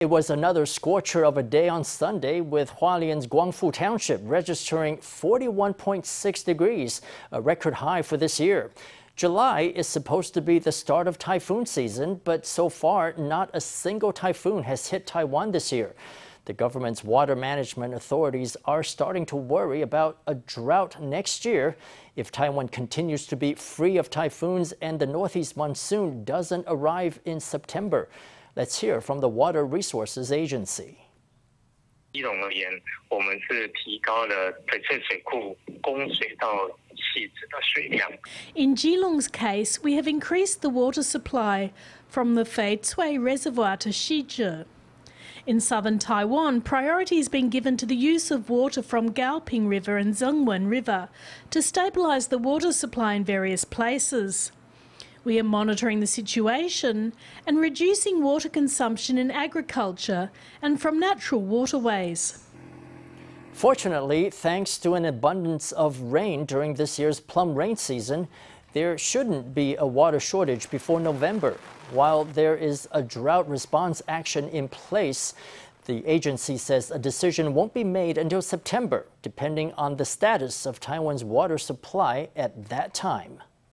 It was another scorcher of a day on Sunday with Hualien's Guangfu Township registering 41.6 degrees, a record high for this year. July is supposed to be the start of typhoon season, but so far not a single typhoon has hit Taiwan this year. The government's water management authorities are starting to worry about a drought next year if Taiwan continues to be free of typhoons and the northeast monsoon doesn't arrive in September. Let's hear from the Water Resources Agency. in Keelung's case, we have increased the water supply from the Fei Feitsui Reservoir to Xizhi. In southern Taiwan, priority has been given to the use of water from Gaoping River and Zengwen River to stabilise the water supply in various places. We are monitoring the situation and reducing water consumption in agriculture and from natural waterways. Fortunately, thanks to an abundance of rain during this year's plum rain season, there shouldn't be a water shortage before November. While there is a drought response action in place, the agency says a decision won't be made until September, depending on the status of Taiwan's water supply at that time.